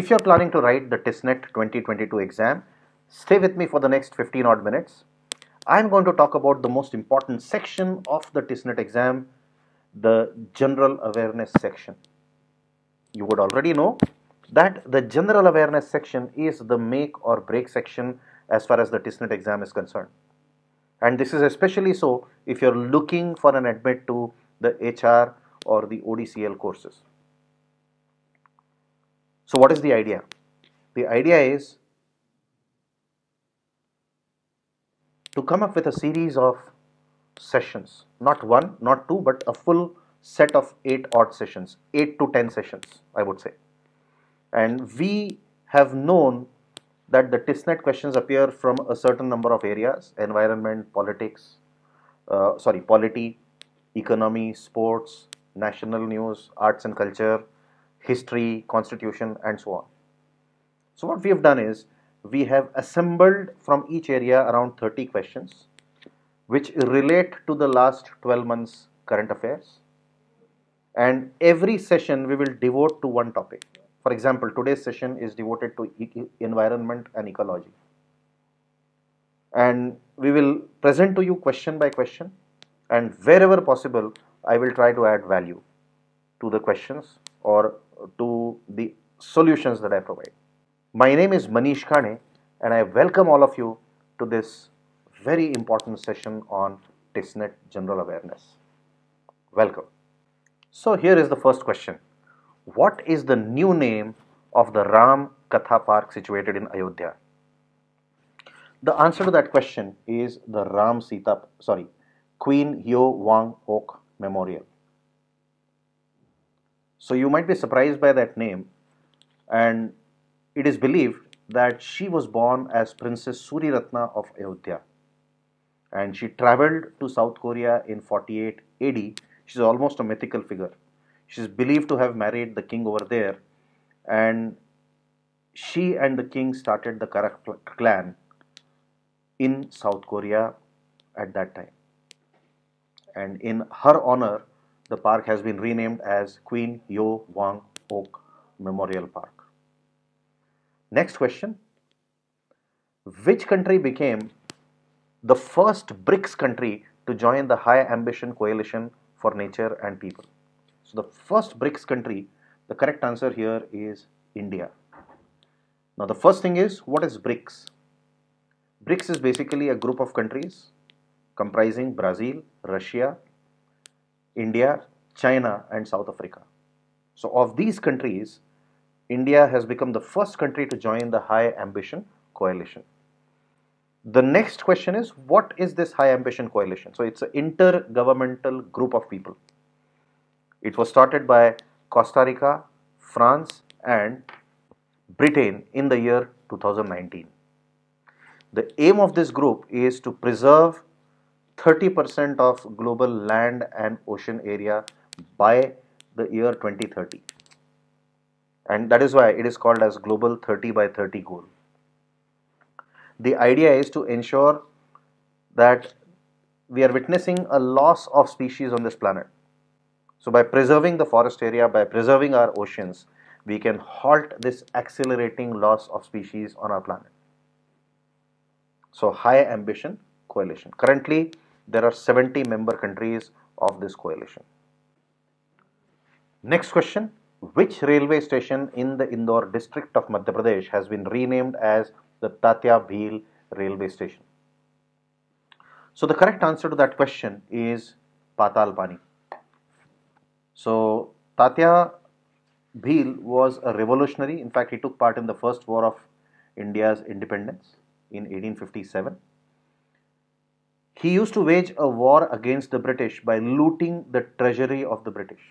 If you're planning to write the TISSNET 2022 exam, stay with me for the next 15 odd minutes. I'm going to talk about the most important section of the TISSNET exam, the general awareness section. You would already know that the general awareness section is the make or break section as far as the TISSNET exam is concerned. And this is especially so if you're looking for an admit to the HR or the ODCL courses. So what is the idea? The idea is to come up with a series of sessions, not one, not two, but a full set of eight odd sessions, eight to ten sessions, I would say. And we have known that the TISSNET questions appear from a certain number of areas environment, politics, uh, sorry, polity, economy, sports, national news, arts and culture, history, constitution, and so on. So, what we have done is we have assembled from each area around 30 questions which relate to the last 12 months current affairs and every session we will devote to one topic. For example, today's session is devoted to e environment and ecology. And we will present to you question by question and wherever possible I will try to add value to the questions or to the solutions that I provide. My name is Manish Kane and I welcome all of you to this very important session on TISSNET General Awareness. Welcome. So here is the first question. What is the new name of the Ram Katha Park situated in Ayodhya? The answer to that question is the Ram Sita, sorry, Queen Yo Wang Ok Memorial. So you might be surprised by that name, and it is believed that she was born as Princess Suriratna of Ayodhya, and she traveled to South Korea in 48 AD. She's almost a mythical figure. She's believed to have married the king over there, and she and the king started the Karak clan in South Korea at that time. And in her honor, the park has been renamed as Queen Yo Wang Oak Memorial Park. Next question Which country became the first BRICS country to join the High Ambition Coalition for Nature and People? So, the first BRICS country, the correct answer here is India. Now, the first thing is what is BRICS? BRICS is basically a group of countries comprising Brazil, Russia, India, China, and South Africa. So, of these countries, India has become the first country to join the High Ambition Coalition. The next question is what is this High Ambition Coalition? So, it's an intergovernmental group of people. It was started by Costa Rica, France, and Britain in the year 2019. The aim of this group is to preserve 30% of global land and ocean area by the year 2030 and that is why it is called as global 30 by 30 goal. The idea is to ensure that we are witnessing a loss of species on this planet. So by preserving the forest area by preserving our oceans we can halt this accelerating loss of species on our planet. So high ambition coalition. Currently there are 70 member countries of this coalition. Next question Which railway station in the Indore district of Madhya Pradesh has been renamed as the Tatya Bhil railway station? So, the correct answer to that question is Patal Pani. So, Tatya Bhil was a revolutionary. In fact, he took part in the first war of India's independence in 1857 he used to wage a war against the British by looting the treasury of the British.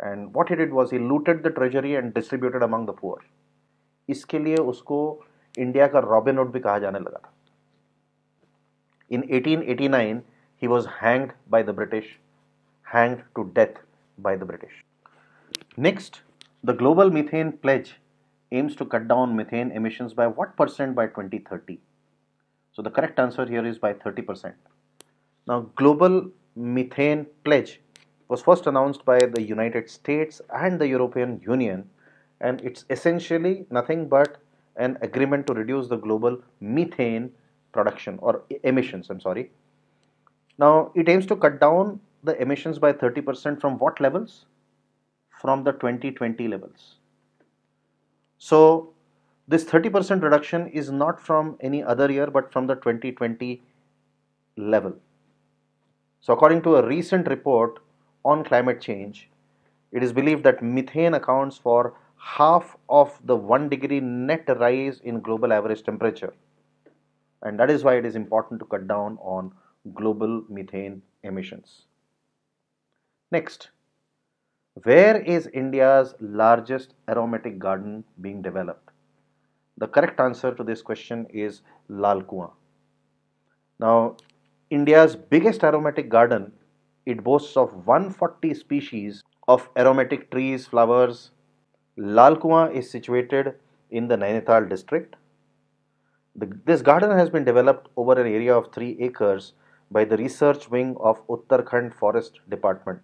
And what he did was he looted the treasury and distributed among the poor. इसके लिए उसको India का robin hood भी कहा जाने लगा था In 1889, he was hanged by the British, hanged to death by the British. Next, the Global Methane Pledge aims to cut down methane emissions by what percent by 2030? So the correct answer here is by 30%. Now global methane pledge was first announced by the United States and the European Union and it's essentially nothing but an agreement to reduce the global methane production or emissions. I'm sorry. Now, it aims to cut down the emissions by 30% from what levels? From the 2020 levels. So, this 30% reduction is not from any other year but from the 2020 level. So, according to a recent report on climate change, it is believed that methane accounts for half of the 1 degree net rise in global average temperature. And that is why it is important to cut down on global methane emissions. Next, where is India's largest aromatic garden being developed? The correct answer to this question is Lal Kuan. Now, India's biggest aromatic garden, it boasts of 140 species of aromatic trees, flowers. Lal Kuan is situated in the Nainital district. The, this garden has been developed over an area of 3 acres by the research wing of Uttarakhand Forest Department.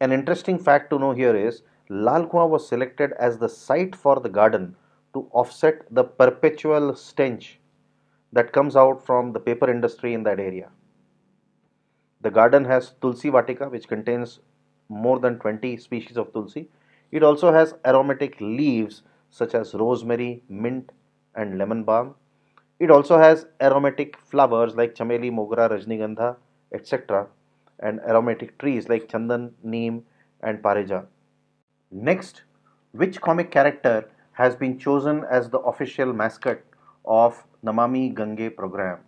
An interesting fact to know here is Lal Kuan was selected as the site for the garden to offset the perpetual stench that comes out from the paper industry in that area. The garden has Tulsi Vatika, which contains more than 20 species of Tulsi. It also has aromatic leaves such as rosemary, mint, and lemon balm. It also has aromatic flowers like chameli, mogra, rajnigandha, etc., and aromatic trees like chandan, neem, and parija. Next, which comic character has been chosen as the official mascot of Namami Gange program.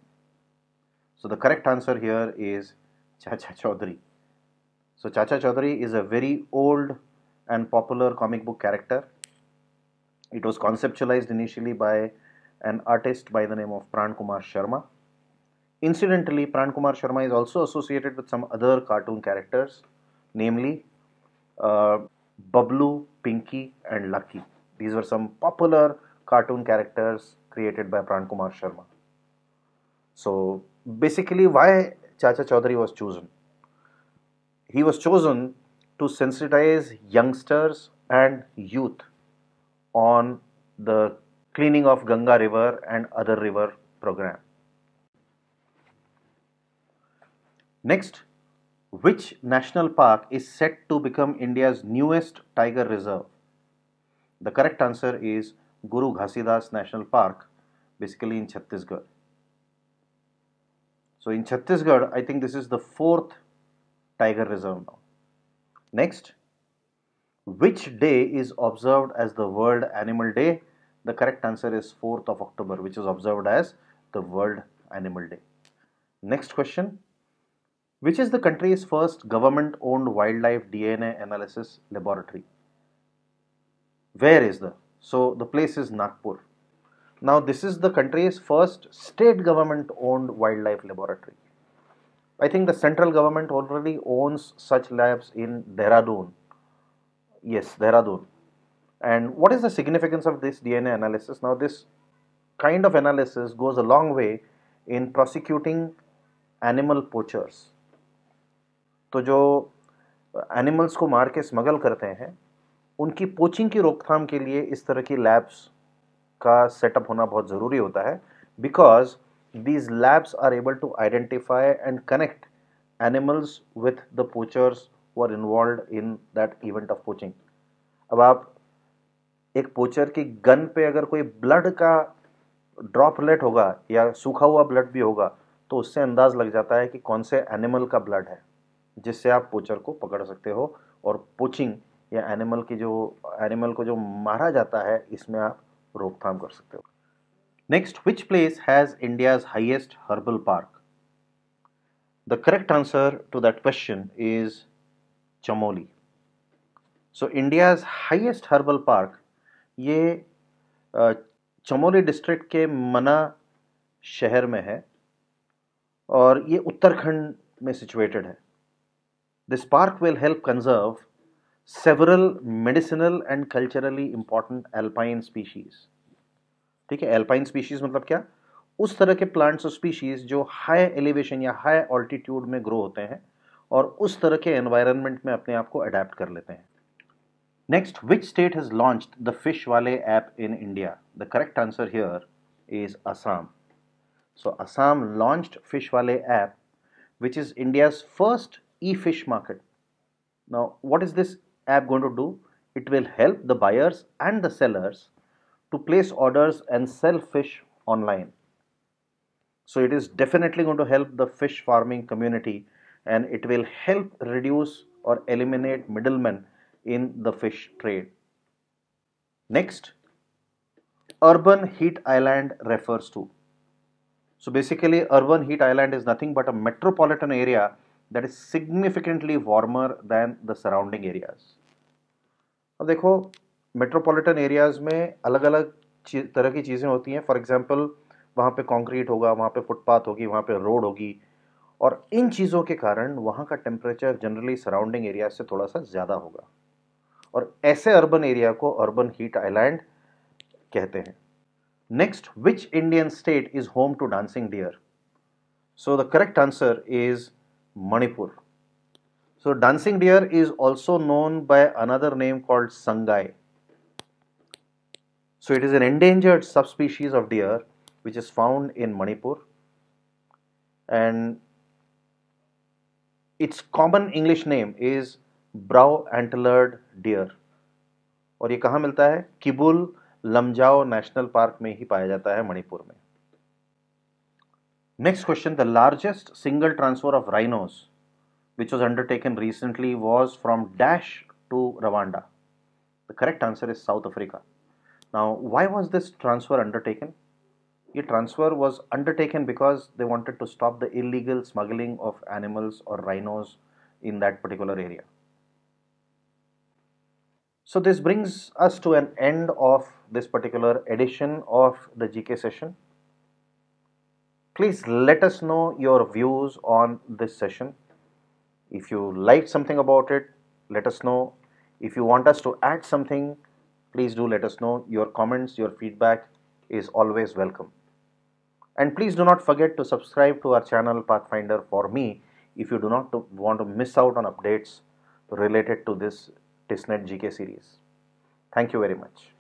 So the correct answer here is Chacha Chaudhary. So Chacha Chaudhary is a very old and popular comic book character. It was conceptualized initially by an artist by the name of Pran Kumar Sharma. Incidentally, Pran Kumar Sharma is also associated with some other cartoon characters, namely uh, Bablu, Pinky, and Lucky. These were some popular cartoon characters created by Pran Kumar Sharma. So basically, why Chacha Chaudhary was chosen? He was chosen to sensitize youngsters and youth on the cleaning of Ganga River and other river program. Next, which national park is set to become India's newest tiger reserve? The correct answer is Guru Ghasidas National Park, basically in Chhattisgarh. So in Chhattisgarh, I think this is the fourth tiger reserve now. Next, which day is observed as the World Animal Day? The correct answer is 4th of October, which is observed as the World Animal Day. Next question. Which is the country's first government owned wildlife DNA analysis laboratory? Where is the? So the place is Nagpur. Now this is the country's first state government owned wildlife laboratory. I think the central government already owns such labs in Dehradun. Yes, Dehradun. And what is the significance of this DNA analysis? Now this kind of analysis goes a long way in prosecuting animal poachers. तो जो animals को मार के smuggle करते हैं उनकी poaching की रोकथाम के लिए इस तरह की लैब्स का सेटअप होना बहुत ज़रूरी होता है because these labs are able to identify and connect animals with the poachers वो are involve in that event of poaching अब आप एक पोचर की गन पे अगर कोई ब्लड का ड्रॉपलेट होगा या सूखा हुआ ब्लड भी होगा तो उससे अंदाज लग जाता है कि कौन से एनिमल का ब्लड है, जिससे आप पोचर को पकड़ सकते हो और पोचिंग या एनिमल की जो एनिमल को जो मारा जाता है, इसमें आप रोकथाम कर सकते हो। Next which place has India's highest herbal park the correct answer to that question is Chamoli so India's highest herbal park ये चमोली डिस्ट्रिक्ट के मना शहर में है और ये उत्तराखंड में सिचुएटेड है। This park will help conserve several medicinal and culturally important alpine species ठीक है एल्पाइन स्पीशीज मतलब क्या? उस तरह के प्लांट्स और स्पीशीज जो हाई एलिवेशन या हाई ऑल्टीट्यूड में ग्रो होते हैं और उस तरह के एनवायरनमेंट में अपने आप को अडेप्ट कर लेते हैं। Next which state has launch the fish wale app in India the correct answer here is Assam so Assam launch fish wale app which is India first e fish market now what is this app going to do? It will help the buyers and the sellers to place orders and sell fish online. So it is definitely going to help the fish farming community and it will help reduce or eliminate middlemen in the fish trade. Next, urban heat island refers to. So basically urban heat island is nothing but a metropolitan area that is significantly warmer than the surrounding areas. अब देखो metropolitan areas में अलग अलग तरह की चीज़ें होती हैं। फॉर एग्ज़ाम्पल वहाँ पे कंक्रीट होगा, वहाँ पे फुटपाथ होगी, वहाँ पे रोड होगी। और इन चीज़ों के कारण वहाँ का टेम्परेचर जनरली सराउंडिंग एरिया से थोड़ा सा ज़्यादा होगा। और ऐसे अर्बन एरिया को अर्बन हीट आइलैंड कहते हैं। Next which Indian state is home to dancing deer so the correct answer is Manipur so dancing deer is also known by another name called Sangai So it is an endangered subspecies of deer which is found in Manipur and its common English name is brow antlered deer और ये कहाँ मिलता है Keibul Lamjao national park में ही पाया जाता है मणिपुर में Next question, the largest single transfer of rhinos which was undertaken recently was from Dash to Rwanda. The correct answer is South Africa. Now, why was this transfer undertaken? The transfer was undertaken because they wanted to stop the illegal smuggling of animals or rhinos in that particular area. So this brings us to an end of this particular edition of the GK session. Please let us know your views on this session. If you liked something about it, let us know. If you want us to add something, please do let us know. Your comments, your feedback is always welcome. And please do not forget to subscribe to our channel Pathfinder for me if you do not want to miss out on updates related to this TISSNET GK series. Thank you very much.